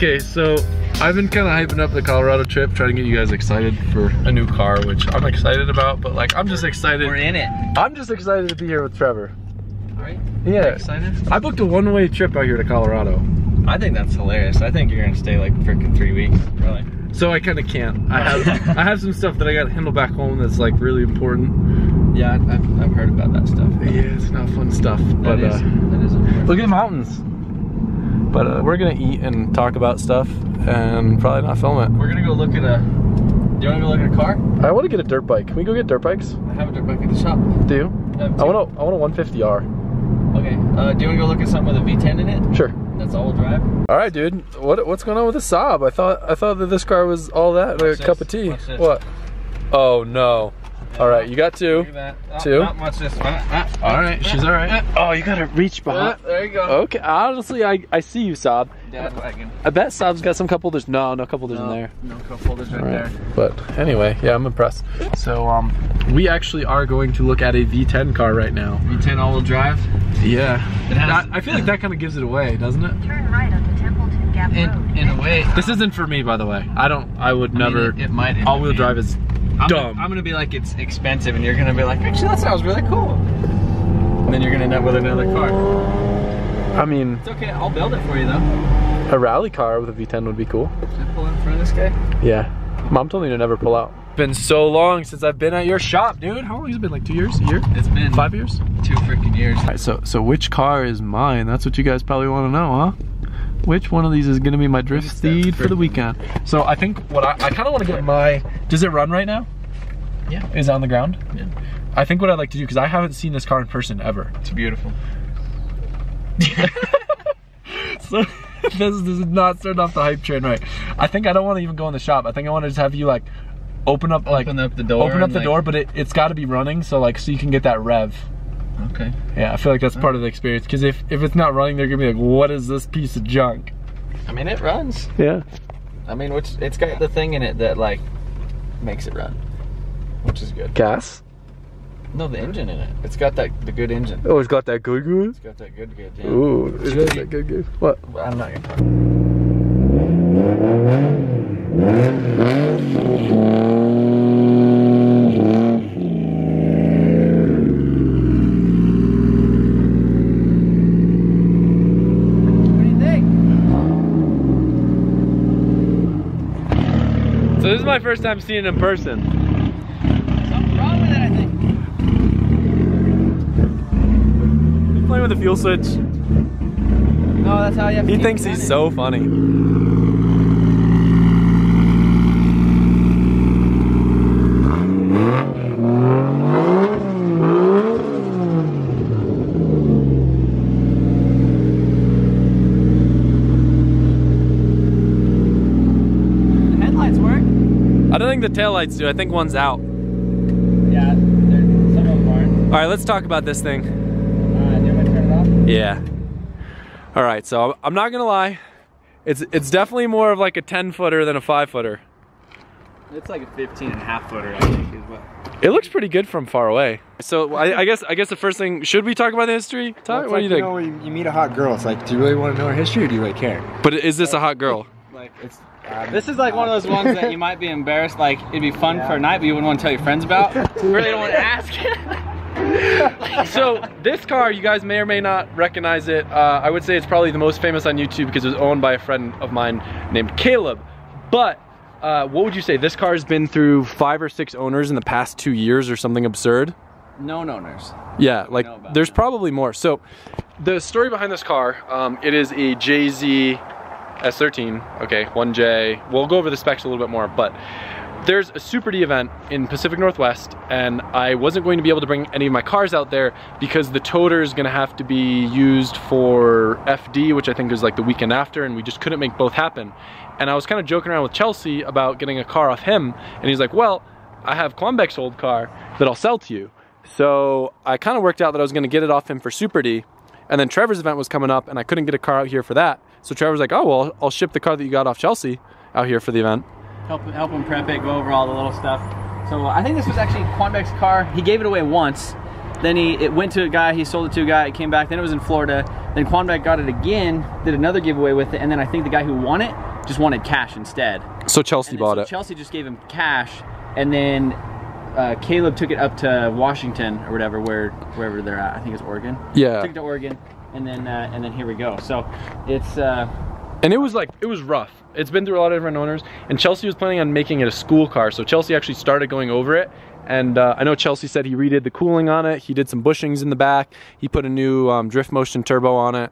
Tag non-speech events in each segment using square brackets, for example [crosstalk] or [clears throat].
Okay, so I've been kind of hyping up the Colorado trip, trying to get you guys excited for a new car, which I'm excited about, but like, I'm just excited. We're in it. I'm just excited to be here with Trevor. Right? Yeah. Excited? I booked a one-way trip out here to Colorado. I think that's hilarious. I think you're gonna stay like freaking three weeks, really. So I kind of can't. I [laughs] have I have some stuff that I got to handle back home that's like really important. Yeah, I've, I've heard about that stuff. Yeah, it's not fun stuff. That But is, uh, that is look at the mountains. But uh, we're gonna eat and talk about stuff and probably not film it. We're gonna go look at a. Do you wanna go look at a car? I want to get a dirt bike. Can we go get dirt bikes? I have a dirt bike at the shop. Do you? I I want a I want a 150R. Okay. Uh, do you wanna go look at something with a V10 in it? Sure. That's all we'll drive. All right, dude. What what's going on with the Saab? I thought I thought that this car was all that, like Watch a cup of tea. What? Oh no. All right, you got two. Look at that. Oh, Two. Not much this. All right, she's all right. Oh, you gotta reach ah, behind. there you go. Okay, honestly, I I see you, Saab. Dad wagon. I bet Saab's got some cup holders. No, no cup holders in there. no cup holders right All right. there. But anyway, yeah, I'm impressed. So um, we actually are going to look at a V10 car right now. V10 all-wheel drive. Yeah. It has- That- I feel like that kind of gives it away, doesn't it? Turn right onto Templeton Gap Road. In, in a way, This isn't for me, by the way. I don't. I would I mean, never. it, it might. all-wheel drive is I'm dumb. Gonna, I'm gonna be like it's expensive, and you're gonna be like, actually, that sounds really cool. And then you're gonna end up with another car. I mean, It's okay. I'll build it for you though. a rally car with a V10 would be cool. Should I pull in front of this guy? Yeah. Mom told me to never pull out. Been so long since I've been at your shop, dude. How long has it been? Like two years? A year? It's been Five years? two freaking years. All right, so so which car is mine? That's what you guys probably want to know, huh? Which one of these is gonna be my drift steed for the weekend? So I think what I, I kind of want to get my. Does it run right now? Yeah. Is it on the ground? Yeah. I think what I'd like to do because I haven't seen this car in person ever. It's beautiful. [laughs] So [laughs] this, this is not starting off the hype train right. I think I don't want to even go in the shop. I think I want to just have you like open up like Open up the door open up the like- door, but it, it's got to be running so like so you can get that rev. Okay. Yeah, I feel like that's part of the experience because if if it's not running, they're gonna be like, what is this piece of junk? I mean, it runs. Yeah. I mean, which it's got the thing in it that like makes it run, which is good. Gas. No, the engine in it. It's got that the good engine. Oh, it's got that good good. It's got that good good. Yeah. Ooh, it has got that good good. What? I'm not gonna talk. What do you think? So this is my first time seeing it in person. Something wrong with it, I think. Playing with the fuel switch. No, that's how you have to He thinks he's so funny. Think the taillights do. I think one's out. Yeah, they're, some of them aren't. All right, let's talk about this thing. Uh, do you want to turn it off? Yeah. All right, so I'm not gonna lie. It's it's definitely more of like a 10 footer than a five footer. It's like a 15 and a half footer, I think, is what. It looks pretty good from far away. So I, I guess I guess the first thing should we talk about the history? Ty? Well, what do you like, think? know, when you, you meet a hot girl, it's like, do you really want to know her history or do you really care? but is this a hot girl? Like, It's. Um, this is like one of those ones that you [laughs] might be embarrassed, like, it'd be fun for a night, but you wouldn't want to tell your friends about. You [laughs] really don't want to ask. [laughs] so this car, you guys may or may not recognize it. Uh, I would say it's probably the most famous on YouTube because it was owned by a friend of mine named Caleb. But uh, what would you say? This car has been through five or six owners in the past two years or something absurd. Known owners. Yeah, like there's that. probably more. So the story behind this car, um, it is a JZ S13. Okay, 1J. We'll go over the specs a little bit more, but there's a Super D event in Pacific Northwest, and I wasn't going to be able to bring any of my cars out there because the toter is going to have to be used for FD, which I think is like the weekend after, and we just couldn't make both happen. And I was kind of joking around with Chelsea about getting a car off him, and he's like, "Well, I have Klonbeck's old car that I'll sell to you." So I kind of worked out that I was going to get it off him for Super D, and then Trevor's event was coming up, and I couldn't get a car out here for that. So Trevor's like, "Oh well, I'll ship the car that you got off Chelsea out here for the event." Help, help him prep it, go over all the little stuff. So I think this was actually Quanbeck's car. He gave it away once, Then he it went to a guy. He sold it to a guy. It came back. Then it was in Florida. Then Quanback got it again. Did another giveaway with it. And then I think the guy who won it just wanted cash instead. So Chelsea then- bought so it. Chelsea just gave him cash, and then uh, Caleb took it up to Washington or whatever, where wherever they're at. I think it's Oregon. Yeah. Took it to Oregon, and then uh, and then here we go. So it's uh, And it was like it was rough. It's been through a lot of different owners, and Chelsea was planning on making it a school car. So Chelsea actually started going over it, and uh, I know Chelsea said he redid the cooling on it. He did some bushings in the back. He put a new um, drift motion turbo on it,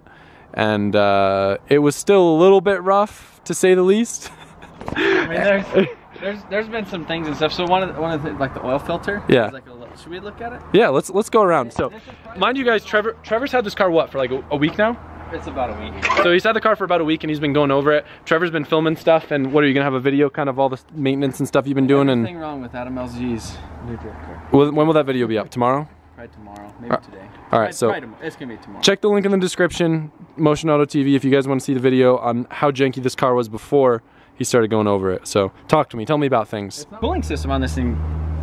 and uh, it was still a little bit rough to say the least. [laughs] I mean, there's, there's there's been some things and stuff. So one of the, one of the, like the oil filter. Yeah. is Like a, little- should we look at it? yeah, let's let's go around. So, This is probably- mind you guys, Trevor Trevor's had this car what for like a, a week now. It's about a week. So he's had the car for about a week and he's been going over it. Trevor's been filming stuff, and what are you gonna have a video, kind of all the maintenance and stuff you've been doing, and Nothing wrong with Adam LZ's new drift car. When will that video be up? Tomorrow? Probably tomorrow, maybe Uh, today. all right, so- it's gonna be tomorrow. Check the link in the description, Motion Auto TV, if you guys want to see the video on how janky this car was before he started going over it. So talk to me, tell me about things. cooling system on this thing,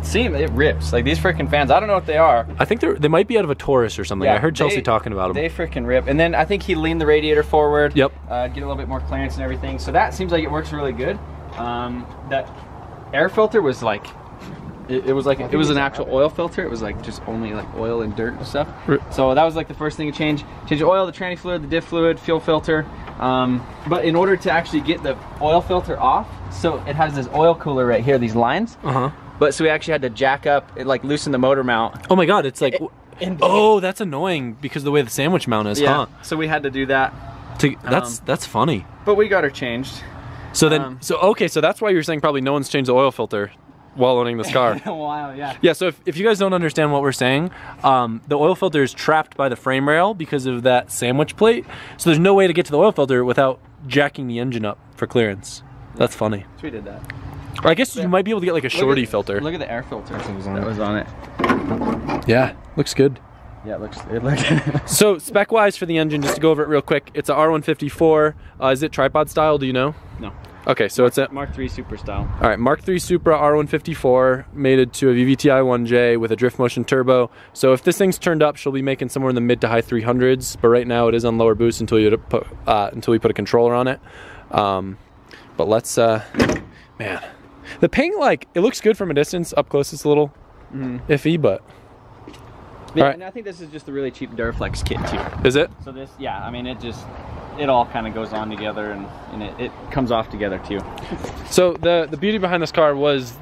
see it rips. Like these freaking fans, I don't know what they are. I think they're, they might be out of a Taurus or something. Yeah, I heard Chelsea they- talking about them. They freaking rip. And then I think he leaned the radiator forward. Yep. Uh, get a little bit more clearance and everything. So that seems like it works really good. Um, that air filter was like, it, it was like it was an actual oil filter. It was like just only like oil and dirt and stuff. So that was like the first thing to change. Change the oil, the tranny fluid, the diff fluid, fuel filter. Um, but in order to actually get the oil filter off, so it has this oil cooler right here, these lines. Uh huh. But so we actually had to jack up, and like loosen the motor mount. Oh my god, it's like. And Oh, that's annoying because the way the sandwich mount is, yeah. So we had to do that. To, that's Um, that's funny. But we got her changed. So then, um, so okay, so that's why you're saying probably no one's changed the oil filter while owning this car. [laughs] a while, yeah. Yeah, so if, if you guys don't understand what we're saying, um, the oil filter is trapped by the frame rail because of that sandwich plate. So there's no way to get to the oil filter without jacking the engine up for clearance. That's funny. So we did that. Or I guess you might be able to get like a shorty Look at- filter. Look at the air filter that was on it. Yeah, looks good. Yeah, it looks. It looks. [laughs] So spec wise for the engine, just to go over it real quick, it's a R154. Uh, is it tripod style? Do you know? no. Okay, so it's a Mark III Supra style. All right, Mark III Supra R154 mated to a VVTi 1J with a drift motion turbo. So if this thing's turned up, she'll be making somewhere in the mid to high 300s. But right now it is on lower boost until you put uh, until we put a controller on it. Um, but let's, uh, man, the paint like it looks good from a distance. Up close, it's a little iffy, but Yeah, Alright. and I think this is just a really cheap Duraflex kit too. is it? So this, yeah, I mean, it just, it all kind of goes on together and, and it, it comes off together too. So the the beauty behind this car was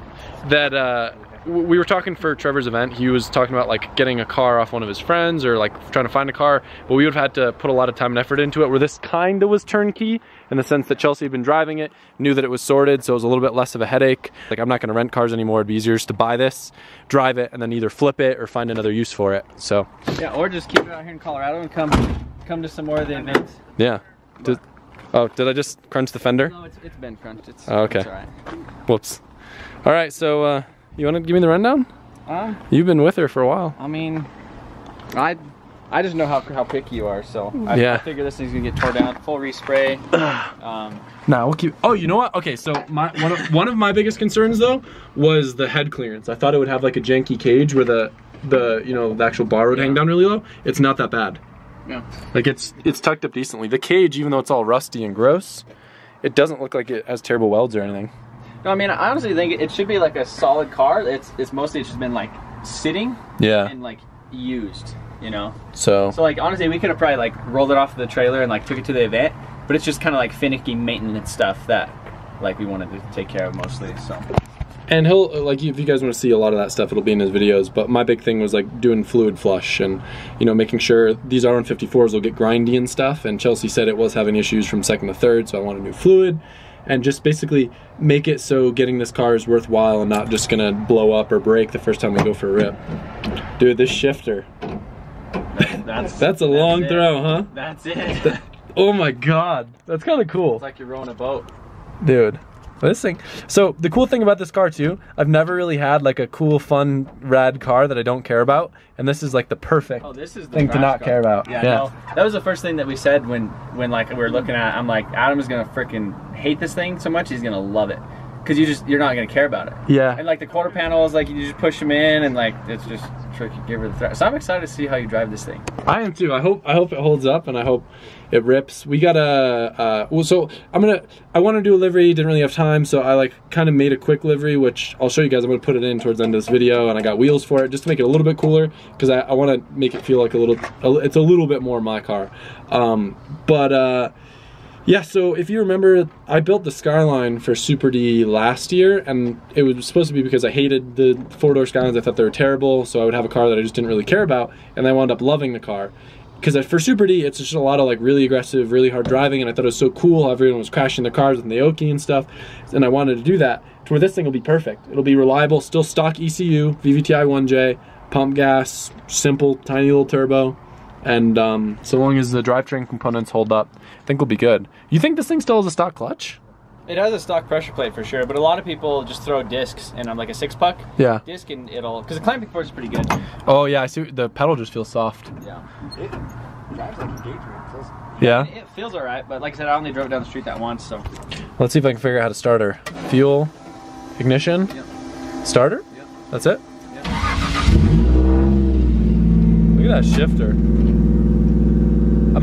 that uh, we were talking for Trevor's event. He was talking about like getting a car off one of his friends or like trying to find a car, but we would have had to put a lot of time and effort into it. Where this kind of was turnkey in the sense that Chelsea had been driving it, knew that it was sorted, so it was a little bit less of a headache. Like I'm not going to rent cars anymore. It'd be easier just to buy this, drive it, and then either flip it or find another use for it. So Yeah, or just keep it out here in Colorado and come, come to some more of the events. yeah. Did, oh, did I just crunch the fender? No, it's, it's been crunched. It's, Oh, okay. It's all right. Whoops. All right, so uh, you want to give me the rundown? Um, You've been with her for a while. I mean, I I just know how how picky you are, so I, Yeah. I figure this thing's gonna get tore down, full respray. [clears throat] um, Nah, we'll keep. Oh, you know what? Okay, so my one of one of my biggest concerns though was the head clearance. I thought it would have like a janky cage where the the you know the actual bar would hang down really low. It's not that bad. yeah. Like it's it's tucked up decently. The cage, even though it's all rusty and gross, it doesn't look like it has terrible welds or anything. No, I mean, I honestly think it should be like a solid car. It's it's mostly just been like sitting Yeah. and like used, you know. So So like honestly, we could have probably like rolled it off the trailer and like took it to the event, but it's just kind of like finicky maintenance stuff that like we wanted to take care of mostly. So and he'll like if you guys want to see a lot of that stuff, it'll be in his videos. But my big thing was like doing fluid flush and you know making sure these R154s will get grindy and stuff. And Chelsea said it was having issues from second to third, so I want a new fluid. And just basically make it so getting this car is worthwhile and not just gonna blow up or break the first time we go for a rip. Dude, this shifter. that's [laughs] That's a long it. throw, huh? That's it. it's Oh my god. That's kind of cool. It's like you're rowing a boat. Dude, this thing. So the cool thing about this car too, I've never really had like a cool, fun, rad car that I don't care about, and this is like the perfect. Oh, this is the Thing to not car. care about. Yeah, Yeah. no, that was the first thing that we said when when like we were looking at. it. I'm like, Adam is gonna freaking hate this thing so much. He's gonna love it. Because you just you're not gonna care about it. Yeah. And like the quarter panels, like you just push them in, and like it's just tricky. Give her the threat. So I'm excited to see how you drive this thing. I am too. I hope I hope it holds up and I hope it rips. We got a uh, well, so I'm gonna I want to do a livery. Didn't really have time, so I like kind of made a quick livery, which I'll show you guys. I'm gonna put it in towards the end of this video, and I got wheels for it just to make it a little bit cooler because I, I want to make it feel like a little. a- It's a little bit more my car, um, but. uh yeah, so if you remember, I built the Skyline for Super D last year, and it was supposed to be because I hated the four door Skylines. I thought they were terrible, so I would have a car that I just didn't really care about, and I wound up loving the car. Because for Super D, it's just a lot of like really aggressive, really hard driving, and I thought it was so cool. how Everyone was crashing their cars with the Aoki and stuff, and I wanted to do that. To where this thing will be perfect. It'll be reliable, still stock ECU, VVTi 1J, pump gas, simple, tiny little turbo, and um, so long as the drivetrain components hold up, I think we'll be good. You think this thing still has a stock clutch? It has a stock pressure plate for sure, but a lot of people just throw discs and I'm like a six puck Yeah. disc, and it'll because the clamping force is pretty good. Oh yeah, I see. The pedal just feels soft. Yeah. It drives like engagement. Feels- Yeah. It feels alright, but like I said, I only drove down the street that once, so Let's see if I can figure out how to start her. Fuel, ignition, Yep. starter. Yep. That's it. Look at that shifter.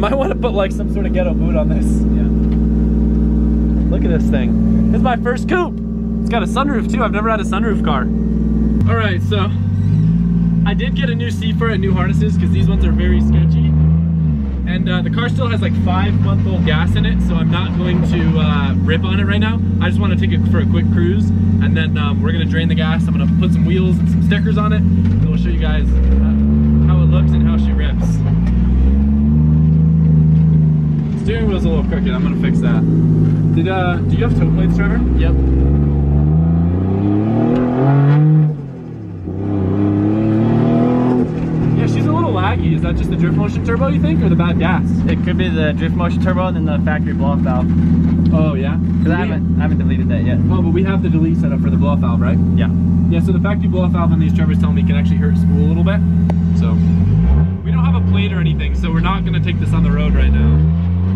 Might want to put like some sort of ghetto boot on this. yeah. Look at this thing. It's my first coupe. It's got a sunroof too. I've never had a sunroof car. All right, so I did get a new for it, new harnesses, because these ones are very sketchy. And uh, the car still has like five month old gas in it, so I'm not going to uh, rip on it right now. I just want to take it for a quick cruise, and then um, we're gonna drain the gas. I'm gonna put some wheels and some stickers on it, and we'll show you guys uh, how it looks and how she rips. Steering wheel's a little crooked. I'm gonna fix that. Did uh, do you have toe plates, Trevor? Yep. Yeah, she's a little laggy. Is that just the drift motion turbo, you think, or the bad gas? It could be the drift motion turbo and then the factory blow off valve. Oh yeah. Because I haven't, I haven't deleted that yet. Oh, but we have the delete set up for the blow off valve, right? Yeah. Yeah. So the factory blow off valve on these Trevor's telling me can actually hurt spool a little bit. So we don't have a plate or anything, so we're not gonna take this on the road right now.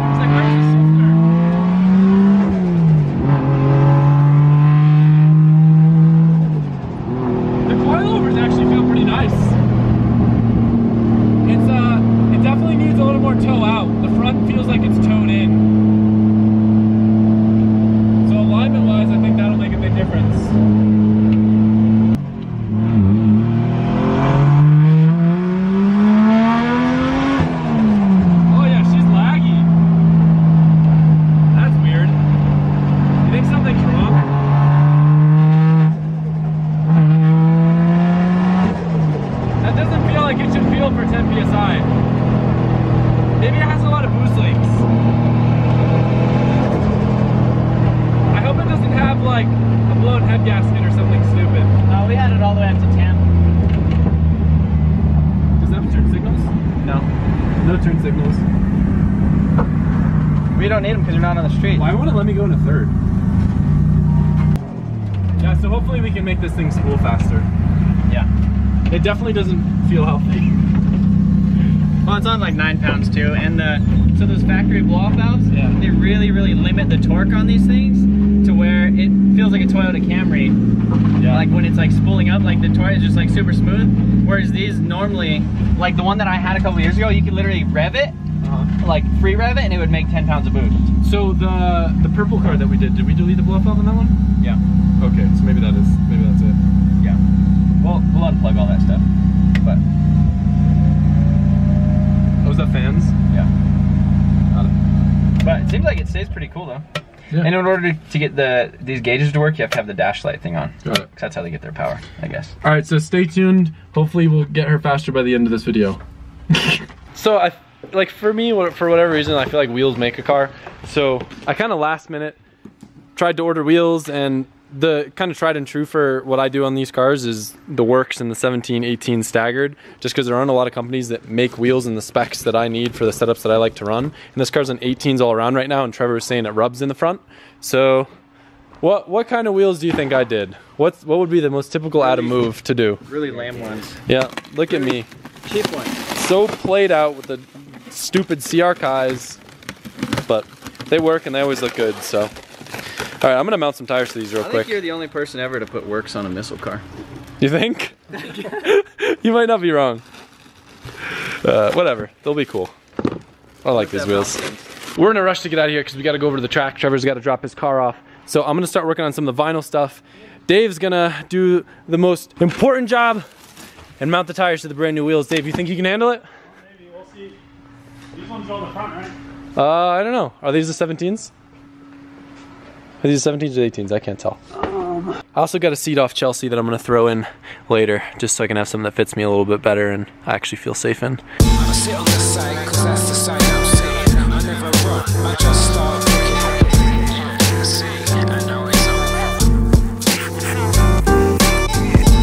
It's like, where's the shifter? The coilovers actually feel pretty nice. It's uh, it definitely needs a little more toe out. The front feels like it's towed in. So alignment wise, I think that'll make a big difference. Oh yeah, she's laggy. That's weird. You think something's wrong? That doesn't feel like it should feel for 10 psi. Maybe it has a lot of boost leaks. I hope it doesn't have like a blown head gasket or something stupid. No, we had it all the way up to 10. Does that have turn signals? No. No turn signals. We don't need them because you're not on the street. Why won't it let me go into third? Yeah, so hopefully we can make this thing spool faster. Yeah. It definitely doesn't feel healthy. Well, it's on like nine pounds too, and the so those factory blow-off valves, Yeah. they really, really limit the torque on these things to where it feels like a Toyota Camry. Yeah. Like when it's like spooling up, like the Toyota is just like super smooth. Whereas these normally, like the one that I had a couple years ago, you could literally rev it, Uh-huh. like free rev it, and it would make 10 pounds of boost. So the the purple car that we did, did we delete the blow valve on that one? Yeah. Okay, so maybe that is maybe that's it. Yeah. We'll, we'll unplug all that stuff. But Oh, is that fans? yeah. Got it. But it seems like it stays pretty cool though. Yeah. And in order to get the these gauges to work, you have to have the dash light thing on. Got it. 'Cause that's how they get their power, I guess. All right, so stay tuned. Hopefully, we'll get her faster by the end of this video. [laughs] so I, like for me, for whatever reason, I feel like wheels make a car. So I kind of last minute tried to order wheels, and the kind of tried and true for what I do on these cars is the works and the 17, 18 staggered. Just because there aren't a lot of companies that make wheels in the specs that I need for the setups that I like to run. And this car's an 18s all around right now, and Trevor was saying it rubs in the front. So. What what kind of wheels do you think I did? What's what would be the most typical Adam move to do? Really lame ones. Yeah, look at me. Cheap ones. So played out with the stupid CR Kais. But they work and they always look good. So, all right, I'm gonna mount some tires to these real quick. I quick. think you're the only person ever to put works on a missile car. You think? [laughs] you might not be wrong. Uh, whatever, they'll be cool. I like these wheels. We're in a rush to get out of here because we got to go over to the track. Trevor's got to drop his car off. So I'm gonna start working on some of the vinyl stuff. Dave's gonna do the most important job and mount the tires to the brand new wheels. Dave, you think you can handle it? Maybe we'll see. These ones go in the front, right? Uh, I don't know. Are these the 17s? Are these the 17s or 18s? I can't tell. Um, I also got a seat off Chelsea that I'm gonna throw in later, just so I can have something that fits me a little bit better and I actually feel safe in. I'ma sit on the side, cause that's the side I'm sitting. I never run, I just start looking. See, I know it's over.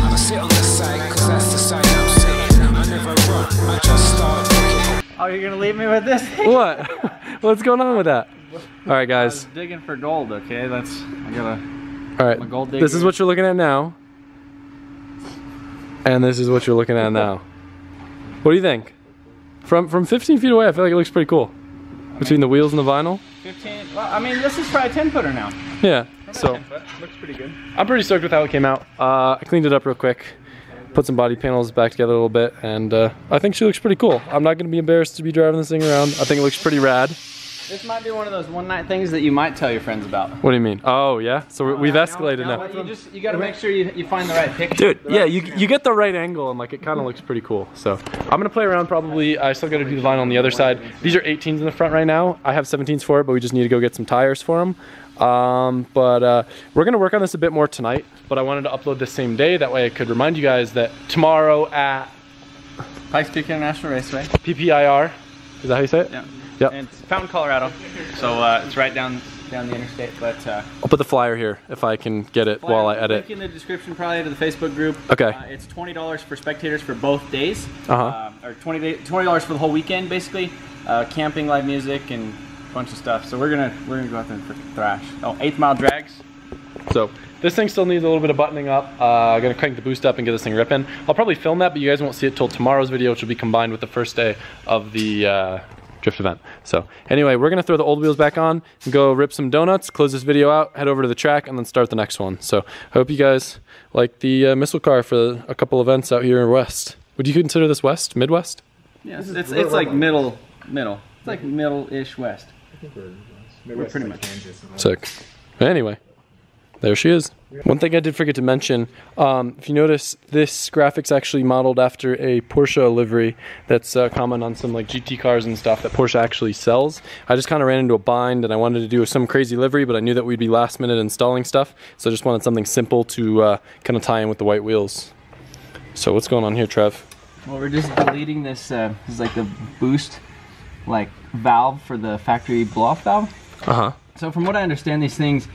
I'ma sit on the side, cause that's the side I'm sitting. I never run, I just start looking. Oh, you're gonna leave me with this? What? [laughs] What's going on with that? All right, guys. digging for gold, okay? That's, I gotta, All right. gold This is what you're looking at now. And this is what you're looking at now. What do you think? From from 15 feet away, I feel like it looks pretty cool. Between the wheels and the vinyl. 15, well, I mean, this is probably a 10 footer now. Yeah. So Looks pretty good. I'm pretty stoked with how it came out. Uh, I cleaned it up real quick, put some body panels back together a little bit, and uh, I think she looks pretty cool. I'm not going to be embarrassed to be driving this thing around. I think it looks pretty rad. This might be one of those one night things that you might tell your friends about. What do you mean? Oh yeah. So we- we've escalated now. But you just, you gotta make sure you, you find the right picture. Dude, yeah, you, you get the right angle and like it kind of looks pretty cool. So I'm gonna play around probably. I still got to do the vinyl on the other side. These are 18s in the front right now. I have 17s for it, but we just need to go get some tires for them. Um, but uh, we're gonna work on this a bit more tonight. But I wanted to upload this same day. That way I could remind you guys that tomorrow at Pikes Peak International Raceway. PPIR. Is that how you say it? Yeah. Yep. And it's Fountain, Colorado. So uh, it's right down down the interstate. But uh, I'll put the flyer here if I can get it while I edit. Link in the description probably to the Facebook group. Okay. Uh, it's twenty dollars for spectators for both days. Uh-huh. Um, or twenty dollars for the whole weekend, basically. Uh, camping, live music, and a bunch of stuff. So we're gonna we're gonna go out there and thrash. Oh, eighth mile drags. So this thing still needs a little bit of buttoning up. I'm uh, gonna crank the boost up and get this thing ripping. I'll probably film that, but you guys won't see it till tomorrow's video, which will be combined with the first day of the uh, drift event. So anyway, we're gonna throw the old wheels back on and go rip some donuts, close this video out, head over to the track, and then start the next one. So hope you guys like the uh, missile car for a couple events out here in West. Would you consider this West, Midwest? Yeah, it's it's, it's like middle middle. It's like middle-ish west. I think We're pretty much. Sick. Anyway, there she is. One thing I did forget to mention, um, if you notice, this graphic's actually modeled after a Porsche livery that's uh, common on some like GT cars and stuff that Porsche actually sells. I just kind of ran into a bind and I wanted to do some crazy livery, but I knew that we'd be last minute installing stuff, so I just wanted something simple to uh, kind of tie in with the white wheels. So what's going on here, Trev? Well, we're just deleting this. Uh, this is like the boost, like valve for the factory blow-off valve. Uh huh. So from what I understand, these things,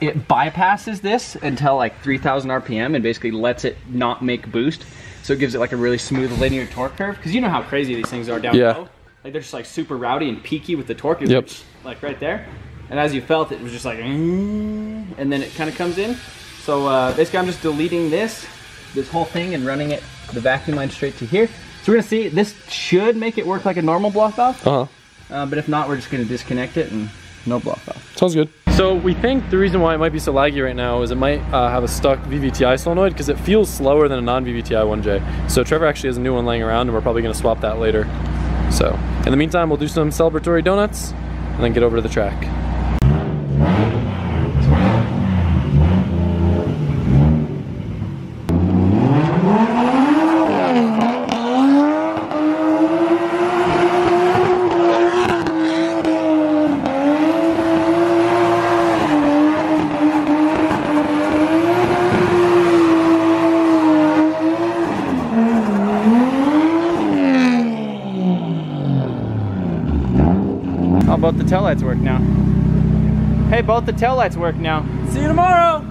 it bypasses this until like 3,000 RPM and basically lets it not make boost. So it gives it like a really smooth linear torque curve. Because you know how crazy these things are down Yeah. low. Like they're just like super rowdy and peaky with the torque. Yep. Like, like right there. And as you felt, it was just like, "Mm," and then it kind of comes in. So uh, basically, I'm just deleting this, this whole thing, and running it the vacuum line straight to here. So we're gonna see. This should make it work like a normal blow-off valve. Uh huh. Uh, but if not, we're just gonna disconnect it and no blow-off valve. Sounds good. So we think the reason why it might be so laggy right now is it might uh, have a stuck VVTi solenoid because it feels slower than a non-VVTi 1J. So Trevor actually has a new one laying around and we're probably going to swap that later. So in the meantime, we'll do some celebratory donuts and then get over to the track. How about the taillights work now? Hey, both the taillights work now. See you tomorrow!